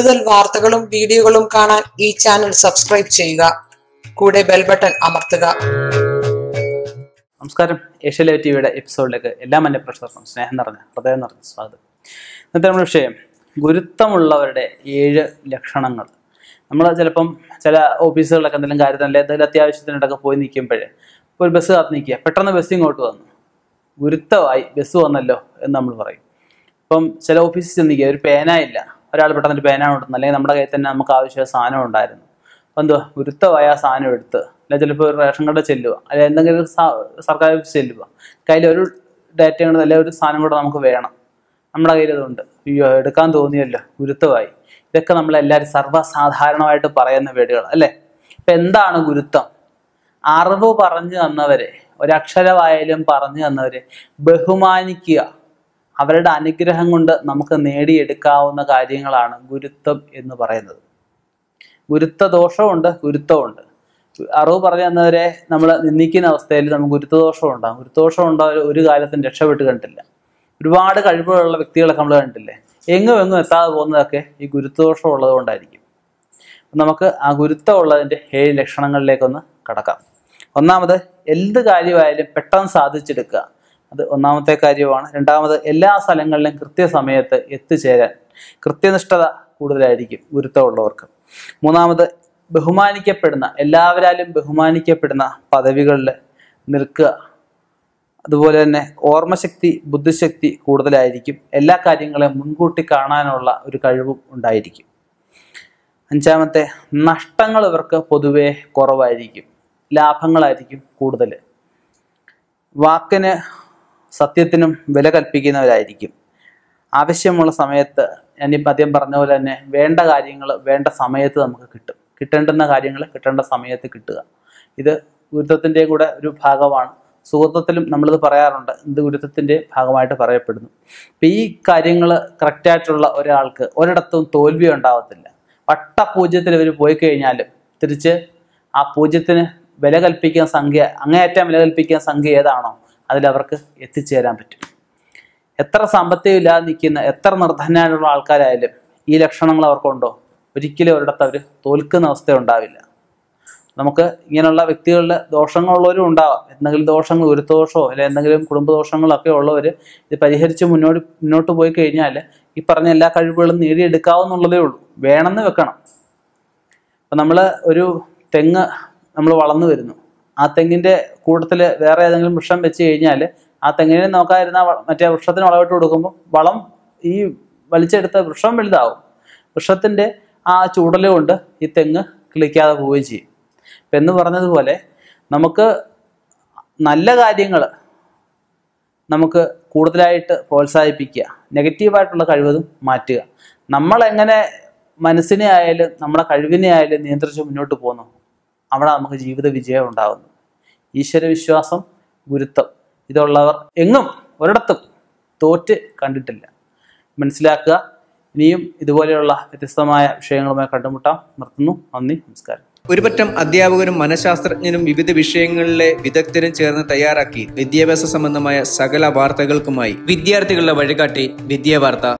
കൂടുതൽ വാർത്തകളും വീഡിയോകളും കാണാൻ ഈ ചാനൽ സബ്സ്ക്രൈബ് ചെയ്യുക. കൂടെ ബെൽ ബട്ടൺ അമർത്തുക. നമസ്കാരം. ഏഷ്യ ലൈവ് ടിവിയുടെ എപ്പിസോഡിലേക്ക് എല്ലാ പ്രശ്നം സ്നേഹം നിറഞ്ഞ ഹൃദയം നിറഞ്ഞ സ്വാഗതം. ഇന്നത്തെ നമ്മുടെ വിഷയം ഗുരുത്വമുള്ളവരുടെ ഏഴ് ലക്ഷണങ്ങൾ. നമ്മൾ ചിലപ്പം ചില ഓഫീസുകളിലൊക്കെ എന്തെങ്കിലും കാര്യത്തിൽ അല്ലെങ്കിൽ എന്തെങ്കിലും അത്യാവശ്യത്തിനിടയ്ക്ക് പോയി നിൽക്കുമ്പോൾ ഒരു ബസ് കാത്ത് നിൽക്കുക പെട്ടെന്ന് ബസ് ഇങ്ങോട്ട് വന്നു. ഗുരുത്വമായി ബസ് വന്നല്ലോ എന്ന് നമ്മൾ പറയും. ഇപ്പം ചില ഓഫീസിൽ ചെന്ന് നിൽക്കുക ഒരു പേന ഇല്ല. ഒരാൾ പെട്ടെന്ന് പേന കൊണ്ടുവന്നു. അല്ലെങ്കിൽ നമ്മുടെ കയ്യിൽ തന്നെ നമുക്ക് ആവശ്യമായ സാധനം ഉണ്ടായിരുന്നു. അപ്പം എന്തുവാ? ഗുരുത്വമായ ആ സാധനം എടുത്ത്. അല്ലെങ്കിൽ ചിലപ്പോൾ ഒരു റേഷൻ കട ചെല്ലുക അല്ലെങ്കിൽ എന്തെങ്കിലും സർക്കാർ ഓഫീസ് ചെല്ലുക കയ്യിൽ ഒരു ഡാറ്റ കൊണ്ട് അല്ലെങ്കിൽ ഒരു സാധനം കൂടെ നമുക്ക് വേണം. നമ്മുടെ കയ്യിൽ ഇതുണ്ട്. അയ്യോ എടുക്കാൻ തോന്നിയല്ലോ. ഗുരുത്വമായി ഇതൊക്കെ നമ്മളെല്ലാവരും സർവസാധാരണമായിട്ട് പറയുന്ന വേടുകൾ അല്ലേ? ഇപ്പം എന്താണ് ഗുരുത്വം? അറിവ് പറഞ്ഞു തന്നവരെ ഒരക്ഷരമായാലും പറഞ്ഞു തന്നവരെ ബഹുമാനിക്കുക. അവരുടെ അനുഗ്രഹം കൊണ്ട് നമുക്ക് നേടിയെടുക്കാവുന്ന കാര്യങ്ങളാണ് ഗുരുത്വം എന്ന് പറയുന്നത്. ഗുരുത്വ ദോഷമുണ്ട് ഗുരുത്വമുണ്ട് അറിവ് പറഞ്ഞു തന്നവരെ നമ്മൾ നിന്ദിക്കുന്ന അവസ്ഥയിൽ നമുക്ക് ഗുരുത്വദോഷം ഉണ്ടാകും ഗുരുത്വദോഷം ഉണ്ടാവും ഒരു കാലത്തും രക്ഷപ്പെട്ട് കണ്ടില്ല ഒരുപാട് കഴിവുകളുള്ള വ്യക്തികളൊക്കെ നമ്മൾ കണ്ടില്ലേ? എങ്ങും എങ്ങും എത്താതെ പോകുന്നതൊക്കെ ഈ ഗുരുത്വദോഷം ഉള്ളത് കൊണ്ടായിരിക്കും നമുക്ക് ആ ഗുരുത്വം ഉള്ളതിന്റെ ഏഴ് ലക്ഷണങ്ങളിലേക്കൊന്ന് കടക്കാം. ഒന്നാമത് എന്ത് കാര്യമായാലും പെട്ടെന്ന് സാധിച്ചെടുക്കുക. അത് ഒന്നാമത്തെ കാര്യമാണ്. രണ്ടാമത് എല്ലാ സ്ഥലങ്ങളിലും കൃത്യസമയത്ത് എത്തിച്ചേരാൻ. കൃത്യനിഷ്ഠത കൂടുതലായിരിക്കും ഗുരുത്വമുള്ളവർക്ക്. മൂന്നാമത് ബഹുമാനിക്കപ്പെടുന്ന എല്ലാവരാലും ബഹുമാനിക്കപ്പെടുന്ന പദവികളിൽ നിൽക്കുക. അതുപോലെ തന്നെ ഓർമ്മശക്തി ബുദ്ധിശക്തി കൂടുതലായിരിക്കും. എല്ലാ കാര്യങ്ങളെയും മുൻകൂട്ടി കാണാനുള്ള ഒരു കഴിവും ഉണ്ടായിരിക്കും. അഞ്ചാമത്തെ നഷ്ടങ്ങൾ ഇവർക്ക് പൊതുവെ കുറവായിരിക്കും. ലാഭങ്ങളായിരിക്കും കൂടുതൽ. വാക്കിന് സത്യത്തിനും വില കൽപ്പിക്കുന്നവരായിരിക്കും. ആവശ്യമുള്ള സമയത്ത് ഞാനിപ്പോൾ ആദ്യം പറഞ്ഞ പോലെ തന്നെ വേണ്ട കാര്യങ്ങൾ വേണ്ട സമയത്ത് നമുക്ക് കിട്ടും. കിട്ടേണ്ടുന്ന കാര്യങ്ങൾ കിട്ടേണ്ട സമയത്ത് കിട്ടുക. ഇത് ഗുരുത്വത്തിന്റെ കൂടെ ഒരു ഭാഗമാണ്. സുഹൃത്തത്തിലും നമ്മളിത് പറയാറുണ്ട്. ഇത് ഗുരുത്വത്തിന്റെ ഭാഗമായിട്ട് പറയപ്പെടുന്നു. അപ്പം ഈ കാര്യങ്ങൾ കറക്റ്റായിട്ടുള്ള ഒരാൾക്ക് ഒരിടത്തും തോൽവി ഉണ്ടാവത്തില്ല. വട്ട പൂജ്യത്തിൽ ഇവർ പോയി കഴിഞ്ഞാലും തിരിച്ച് ആ പൂജ്യത്തിന് വില കൽപ്പിക്കുന്ന സംഖ്യ അങ്ങേയറ്റം വില കൽപ്പിക്കുന്ന സംഖ്യ ഏതാണോ അതിലവർക്ക് എത്തിച്ചേരാൻ പറ്റും. എത്ര സാമ്പത്തികം ഇല്ലാതെ നിൽക്കുന്ന എത്ര നിർധനായിട്ടുള്ള ആൾക്കാരായാലും ഈ ലക്ഷണങ്ങൾ അവർക്കുണ്ടോ? ഒരിക്കലും ഒരിടത്ത് അവർ തോൽക്കുന്ന അവസ്ഥ ഉണ്ടാവില്ല. നമുക്ക് ഇങ്ങനെയുള്ള വ്യക്തികളിൽ ദോഷങ്ങളുള്ളവരും ഉണ്ടാവാം. എന്തെങ്കിലും ദോഷങ്ങൾ ഗുരുദോഷമോ അല്ലെ എന്തെങ്കിലും കുടുംബദോഷങ്ങളൊക്കെ ഉള്ളവർ ഇത് പരിഹരിച്ച് മുന്നോട്ട് മുന്നോട്ട് പോയി കഴിഞ്ഞാൽ ഈ പറഞ്ഞ എല്ലാ കഴിവുകളും നേടിയെടുക്കാവുന്നുള്ളതേ ഉള്ളൂ. വേണമെന്ന് വെക്കണം. അപ്പം നമ്മൾ ഒരു തെങ്ങ് നമ്മൾ വളർന്നു വരുന്നു. ആ തെങ്ങിന്റെ കൂട്ടത്തിൽ വേറെ ഏതെങ്കിലും വൃക്ഷം വെച്ച് കഴിഞ്ഞാൽ ആ തെങ്ങിനെ നോക്കാതിരുന്ന മറ്റേ വൃക്ഷത്തിന് വളമിട്ട് കൊടുക്കുമ്പോൾ വളം ഈ വലിച്ചെടുത്ത വൃക്ഷം വലുതാവും. വൃക്ഷത്തിന്റെ ആ ചൂടല കൊണ്ട് ഈ തെങ്ങ് കിളിക്കാതെ പോവുകയും ചെയ്യും. ഇപ്പം എന്ന് പറഞ്ഞതുപോലെ നമുക്ക് നല്ല കാര്യങ്ങൾ നമുക്ക് കൂടുതലായിട്ട് പ്രോത്സാഹിപ്പിക്കുക നെഗറ്റീവായിട്ടുള്ള കഴിവതും മാറ്റുക. നമ്മൾ എങ്ങനെ മനസ്സിനെ ആയാലും നമ്മുടെ കഴിവിനെ ആയാലും നിയന്ത്രിച്ച് മുന്നോട്ട് പോകുന്നു. അവിടെ നമുക്ക് ജീവിത വിജയം ഉണ്ടാകുന്നു ഈശ്വര വിശ്വാസം ഗുരുത്വം ഇതുള്ളവർ എങ്ങും ഒരിടത്തും തോറ്റ് കണ്ടിട്ടില്ല. മനസ്സിലാക്കുക. ഇനിയും ഇതുപോലെയുള്ള വ്യത്യസ്തമായ വിഷയങ്ങളുമായി കണ്ടുമുട്ടാം. നിർത്തുന്നു. നന്ദി. നമസ്കാരം. ഒരുപറ്റം അധ്യാപകരും മനഃശാസ്ത്രജ്ഞരും വിവിധ വിഷയങ്ങളിലെ വിദഗ്ധരും ചേർന്ന് തയ്യാറാക്കി വിദ്യാഭ്യാസ സംബന്ധമായ സകല വാർത്തകൾക്കുമായി വിദ്യാർത്ഥികളുടെ വഴികാട്ടി വിദ്യാവാർത്ത